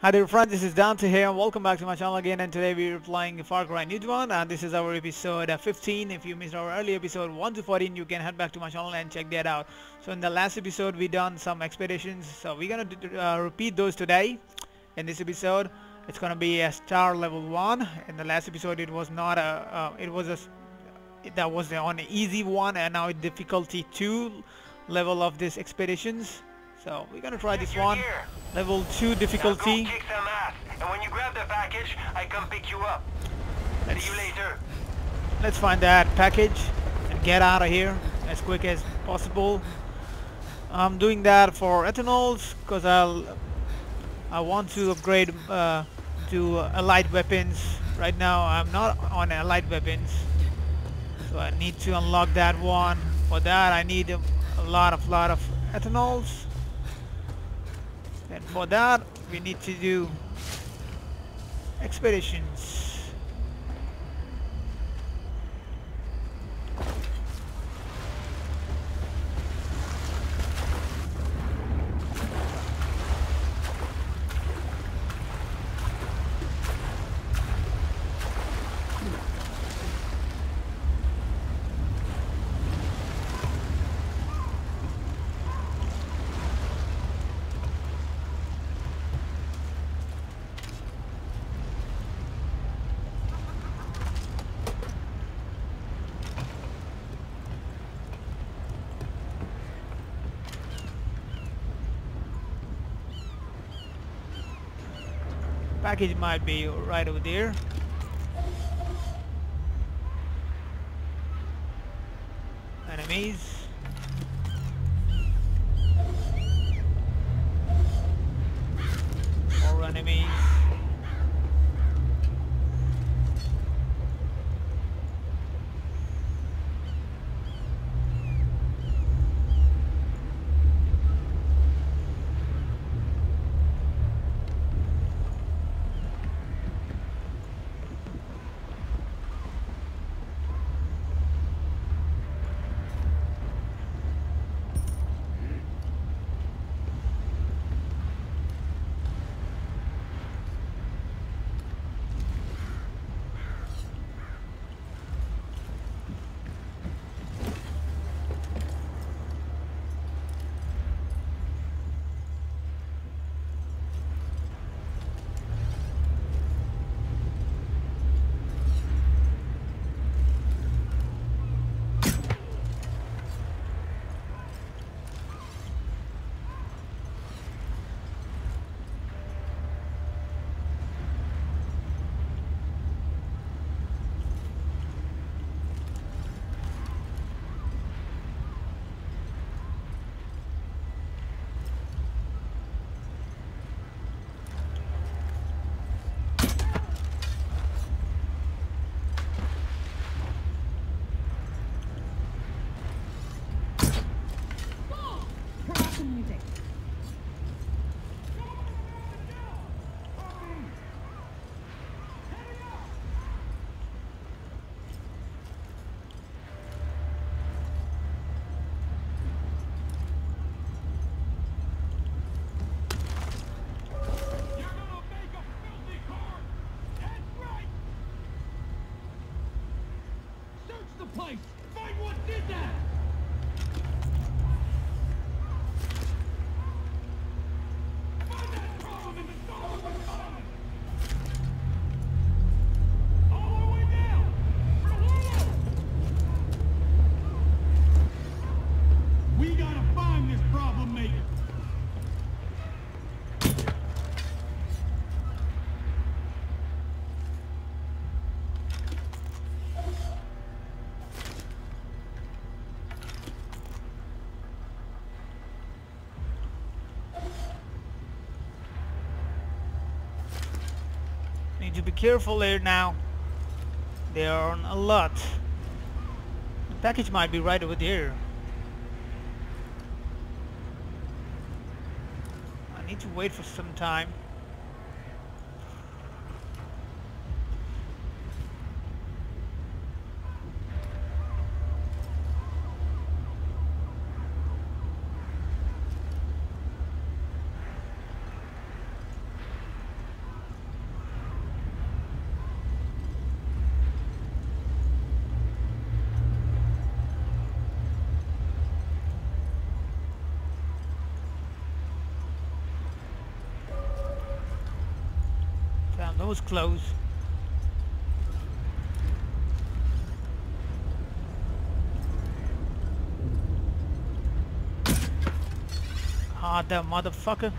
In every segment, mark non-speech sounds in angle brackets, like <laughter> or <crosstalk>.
Hi there friends, this is Dante here. And welcome back to my channel again and today we're playing Far Cry New Dawn and this is our episode uh, 15. If you missed our early episode 1 to 14 you can head back to my channel and check that out. So in the last episode we done some expeditions so we're gonna uh, repeat those today in this episode. It's gonna be a star level 1. In the last episode it was not a, uh, it was a, that was the on easy one and now it's difficulty 2 level of this expeditions. So we're gonna try this one. Level 2 difficulty. Now go kick some ass. And when you grab the package, I come pick you up. Let's, See you later. let's find that package and get out of here as quick as possible. I'm doing that for ethanols because I'll I want to upgrade uh, to uh, light weapons. Right now I'm not on light weapons, so I need to unlock that one. For that I need a, a lot of lot of ethanols. And for that, we need to do expeditions. Package might be right over there. Did that! To be careful there now. There are a lot. The package might be right over there. I need to wait for some time. Was close. Ah, that motherfucker.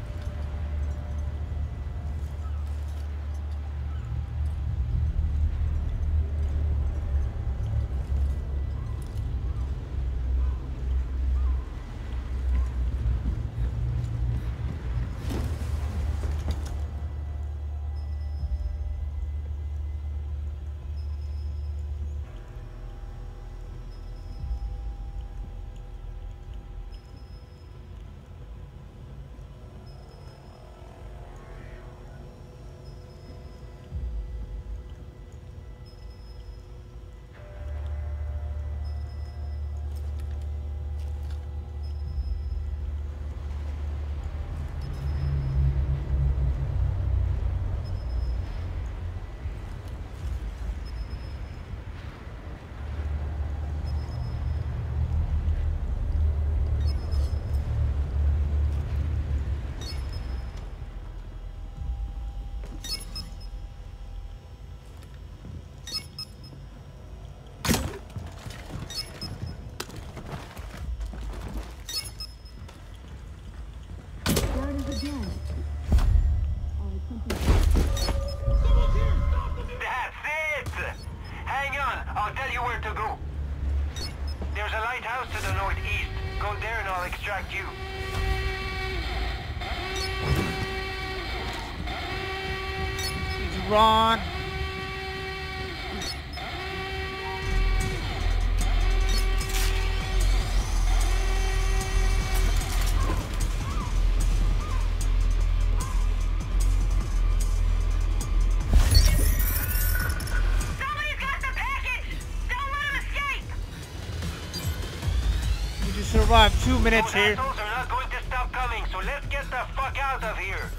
Survived two minutes here. are not going to stop coming, so let's get the fuck out of here.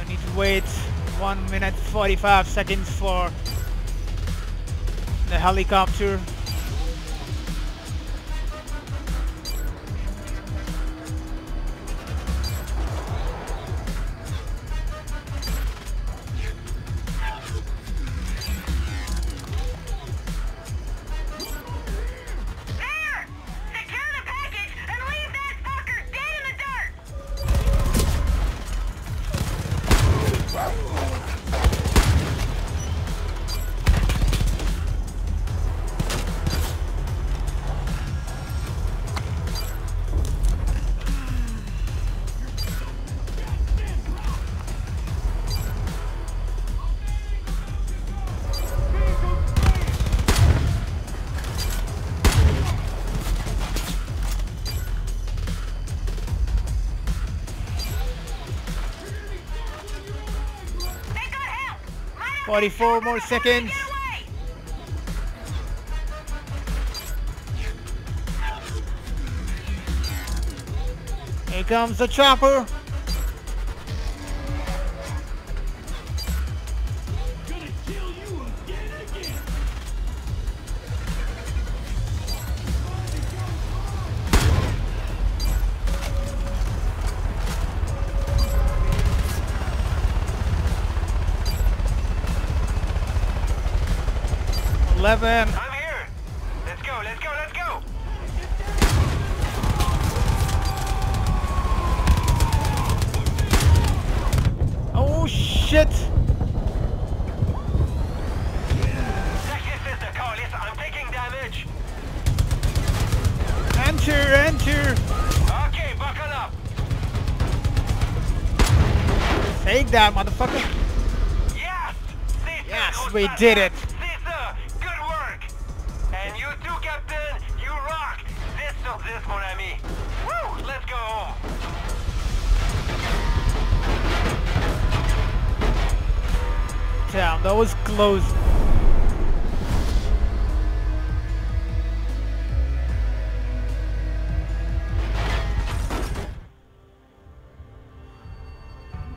I need to wait 1 minute 45 seconds for the helicopter. 44 more seconds. Here comes the chopper. Eleven. I'm here! Let's go, let's go, let's go! Oh shit! Texas is the call, I'm taking damage! Enter, enter. Okay, buckle up! Take that, motherfucker. Yes! Yes, we did it. Damn, that was close.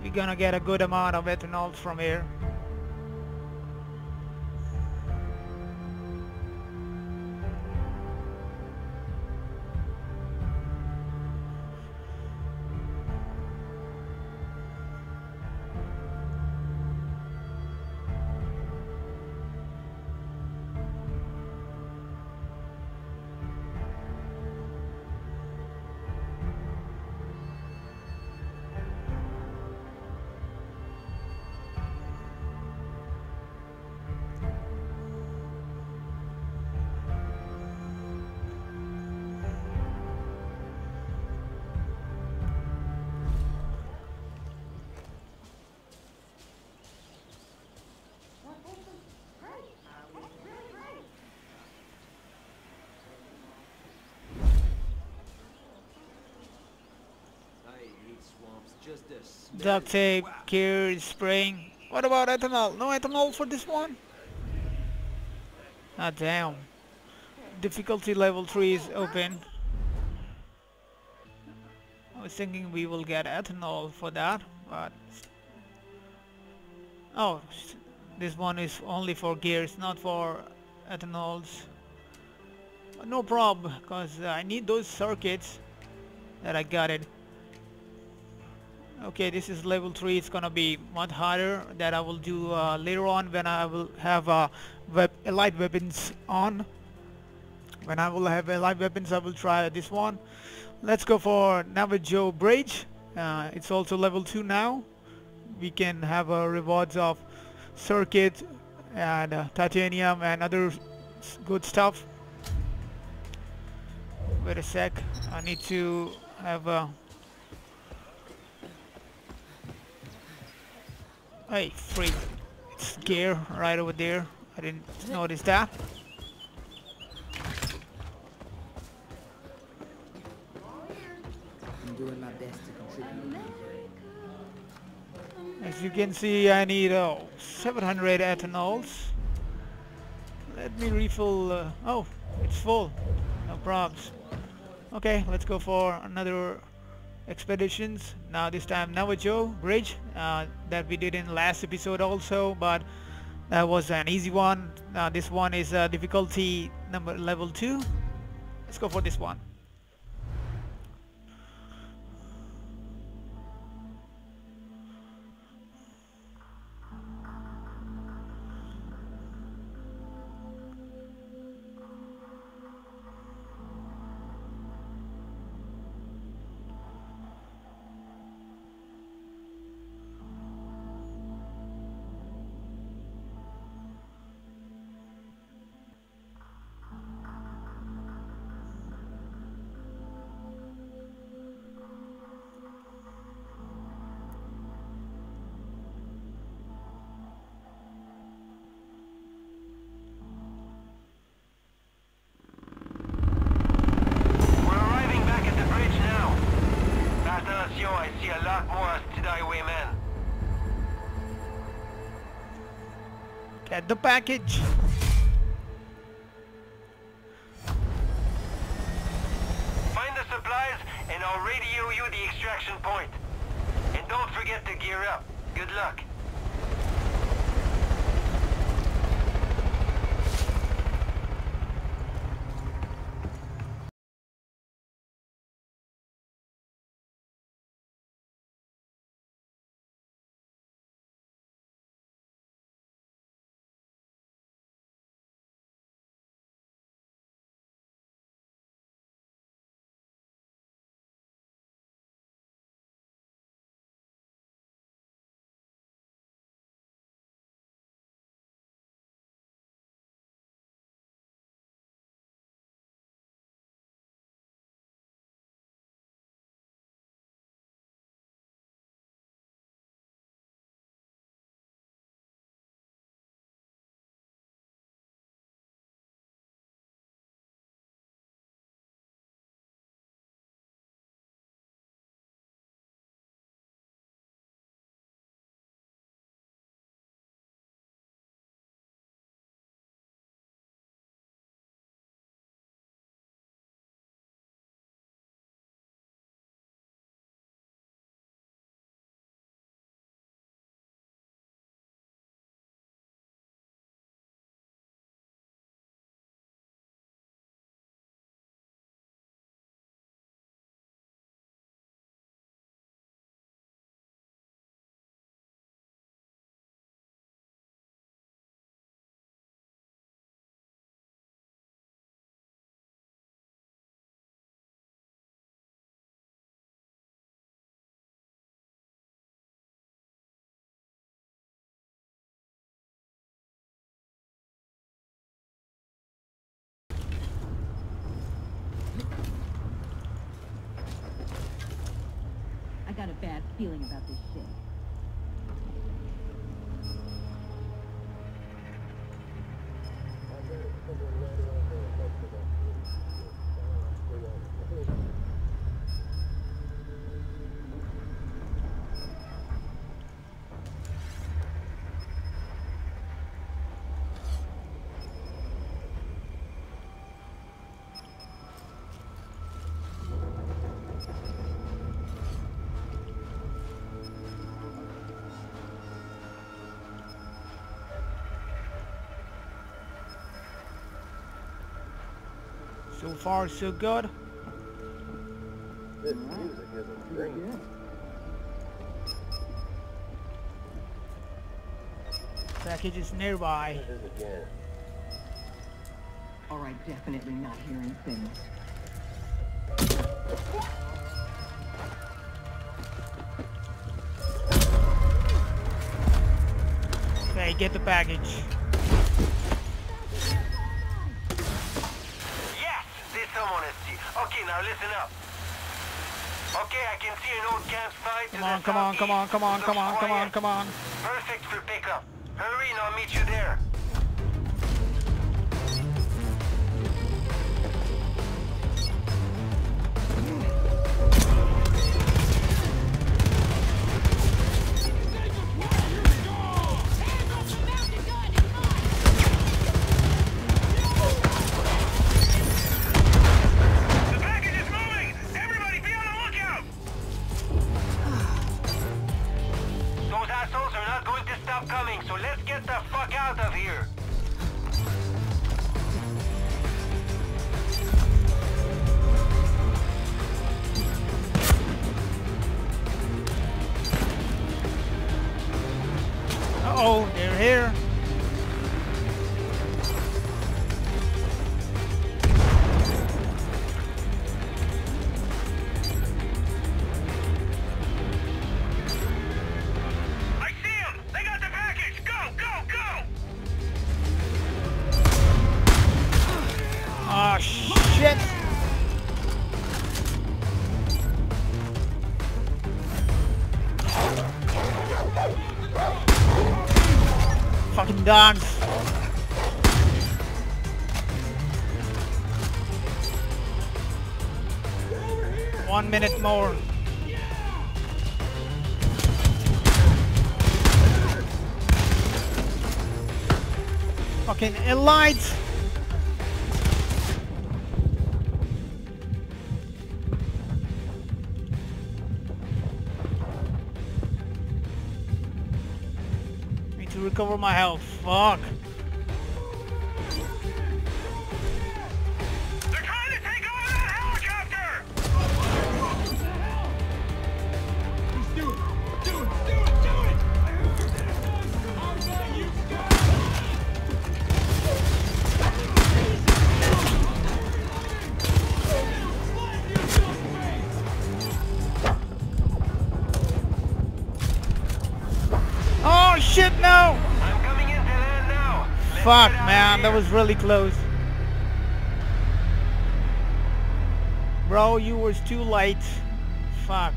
We're gonna get a good amount of ethanol from here. Duct tape, gear, spraying. What about ethanol? No ethanol for this one? Ah damn. Difficulty level 3 is open. I was thinking we will get ethanol for that, but... Oh, this one is only for gears, not for ethanols. No problem, because I need those circuits that I got it. Okay, this is level 3. It's gonna be much harder that I will do uh, later on when I will have uh, web light weapons on. When I will have uh, light weapons, I will try this one. Let's go for Navajo Bridge. Uh, it's also level 2 now. We can have uh, rewards of circuit and uh, titanium and other good stuff. Wait a sec. I need to have a Hey, freak. It's gear right over there. I didn't notice that. I'm doing my best to contribute. As you can see, I need uh, 700 ethanols. Let me refill. Uh, oh, it's full. No problems. Okay, let's go for another expeditions. Now this time Navajo Bridge uh, that we did in last episode also, but that was an easy one. Uh, this one is uh, difficulty number level two. Let's go for this one. Get the package. Got a bad feeling about this shit. So far, so good. This music is a dream. Package is nearby. This is. Alright, definitely not hearing things. Okay, get the package. Okay, now listen up. Okay, I can see an old campsite Come on, come on, come on, come on, come on, come on, come on. Perfect for pickup. Hurry and I'll meet you there. Coming, so let's get the fuck out of here. Uh-oh, they're here. More. Fucking elites. Need to recover my health. Fuck. Was really close. Bro, you was too late. Fuck.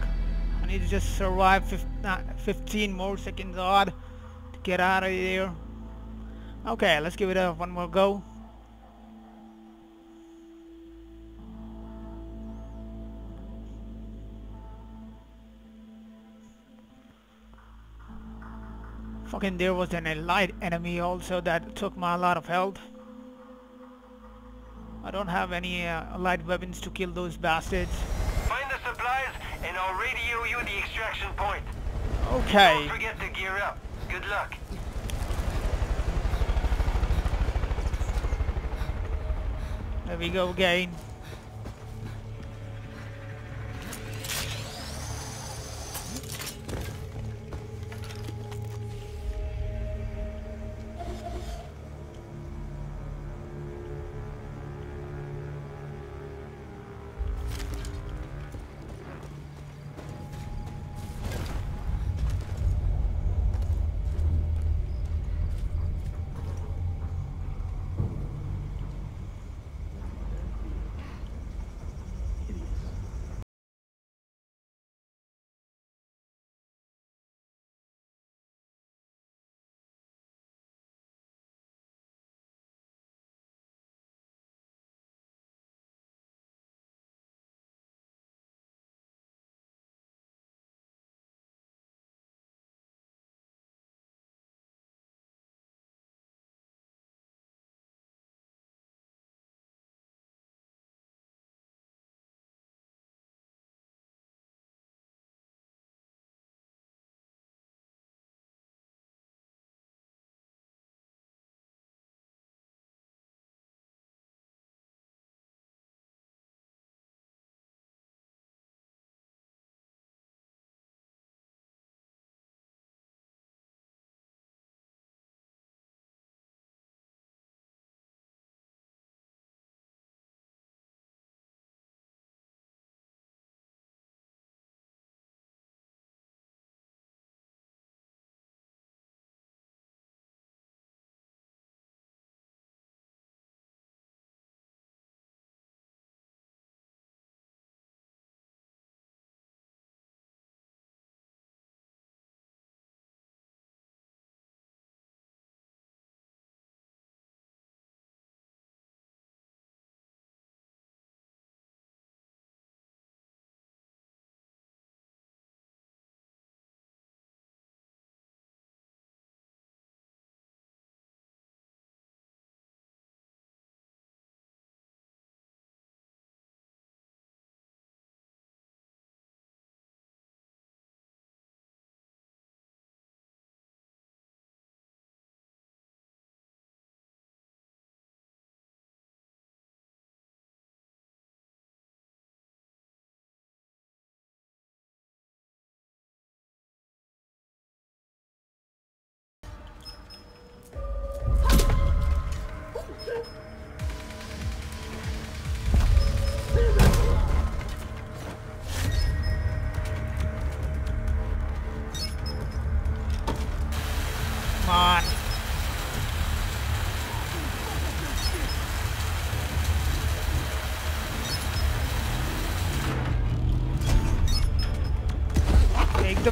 I need to just survive 15 more seconds odd to get out of here. Okay, let's give it a one more go. Fucking there was an elite enemy also that took my lot of health. I don't have any uh, light weapons to kill those bastards. Find the supplies and I'll radio you the extraction point. Okay. Don't forget to gear up. Good luck. There we go again.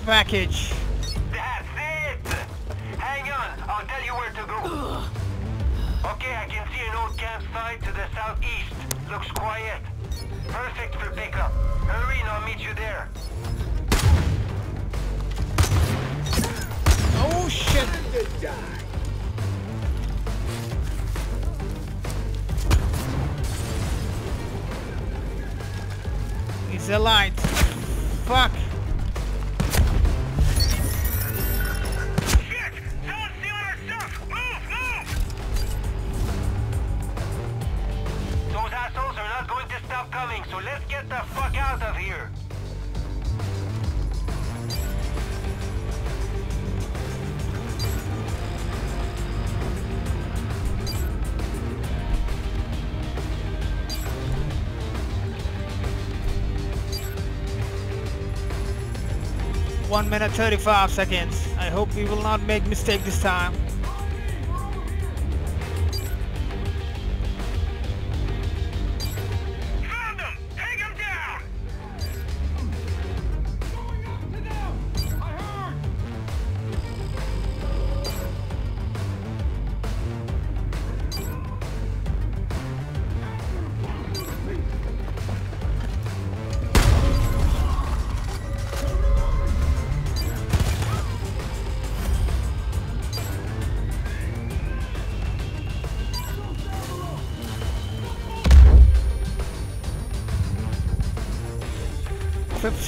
Package. That's it! Hang on, I'll tell you where to go. Okay, I can see an old campsite to the southeast. Looks quiet. Perfect for pickup. Hurry and I'll meet you there. Oh shit! It's a light. Fuck. 1 minute 35 seconds. I hope we will not make mistake this time.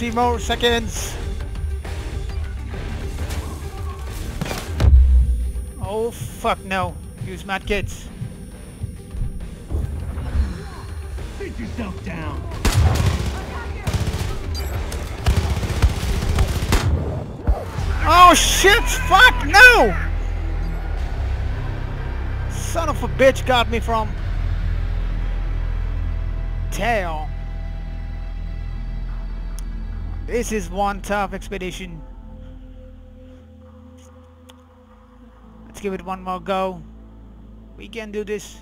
60 more seconds. Oh fuck no. Use mad kids. Sit yourself down. Oh shit! Fuck no! Son of a bitch got me from... Tail. This is one tough expedition. Let's give it one more go. We can do this.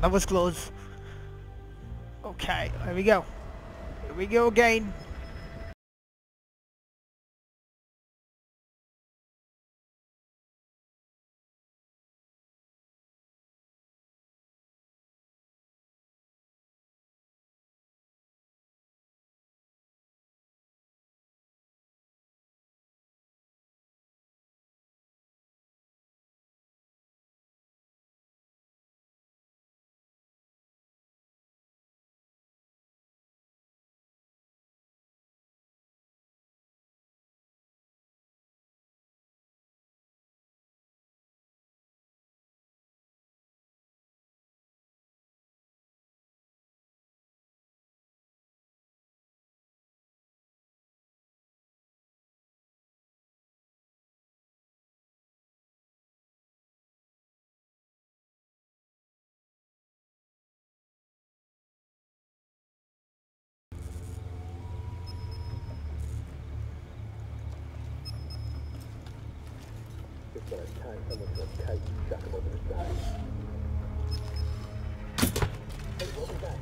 That was close. Okay, here we go. Here we go again. tying someone to kite and stuck him over the side. Hey, what was that?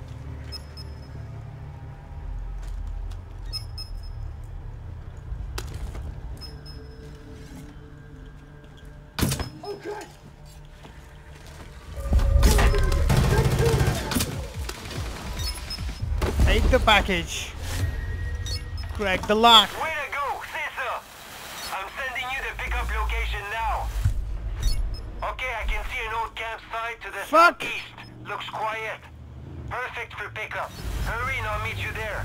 Take the package. Crack the lock. An to the Fuck. southeast. Looks quiet. Perfect for pickup. Hurry and I'll meet you there.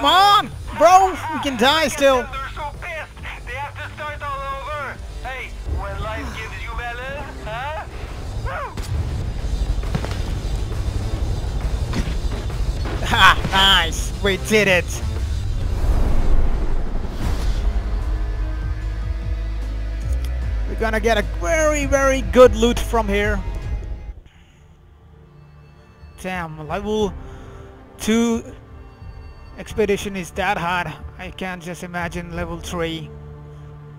Come on! Bro! We can die still! Ha! <laughs> Nice! We did it! We're gonna get a very, very good loot from here. Damn, level 2 expedition is that hard. I can't just imagine level 3.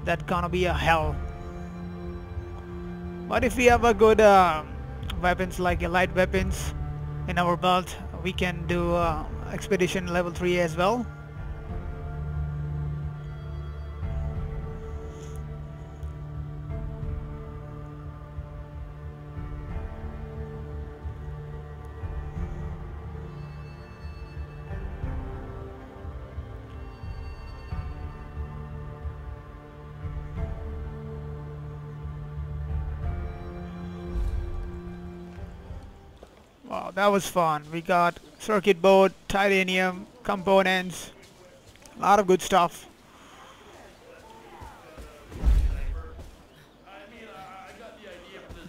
That gonna be a hell. But if we have a good uh, weapons like light weapons in our belt, we can do uh, expedition level 3 as well. That was fun. We got circuit board, titanium, components, a lot of good stuff.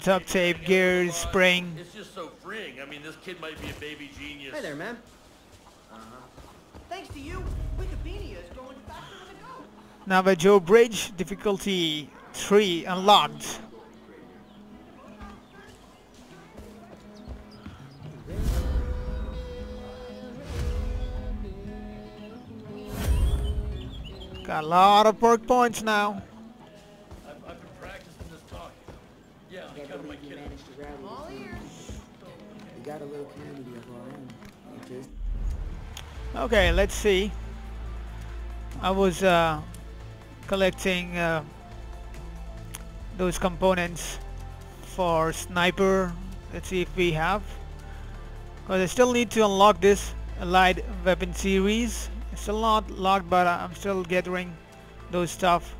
Duct tape, gears, spring. It's just so freeing. I mean, this kid might be a baby genius. Hey there, man. Uh-huh. Thanks to you, Wikipedia is going faster than a go. Navajo Bridge, difficulty 3 unlocked. Got a lot of perk points now. I've, I've been practicing this talk. Yeah, I Can't my kid. We got a little community of our own. We Okay, let's see. I was uh, collecting uh, those components for sniper let's see if we have because I still need to unlock this allied weapon series it's still not locked but I'm still gathering those stuff.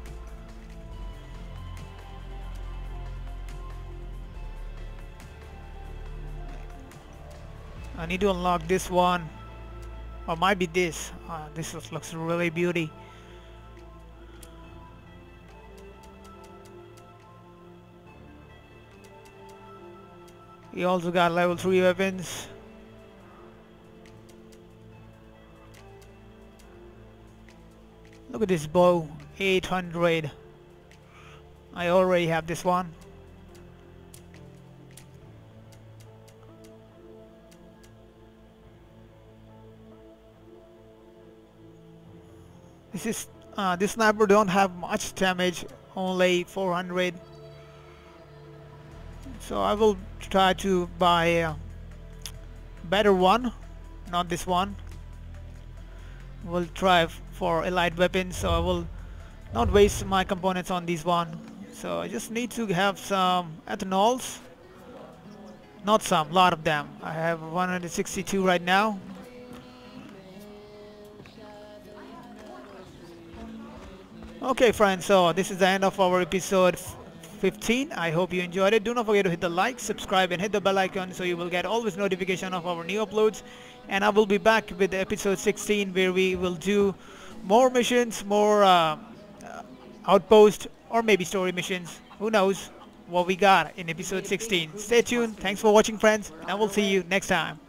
I need to unlock this one. Or might be this. Uh, this is- looks really beauty. We also got level 3 weapons look at this bow 800 I already have this one This is uh, this sniper don't have much damage, only 400. So I will try to buy a better one, not this one. We'll try for allied weapons, so I will not waste my components on this one. So I just need to have some ethanols. Not some, lot of them. I have 162 right now. Okay friends, so this is the end of our episode 15. I hope you enjoyed it. Do not forget to hit the like, subscribe and hit the bell icon so you will get always notification of our new uploads. And I will be back with episode 16 where we will do more missions, more uh, uh, outpost or maybe story missions. Who knows what we got in episode 16. Stay tuned. Thanks for watching friends and I will see you next time.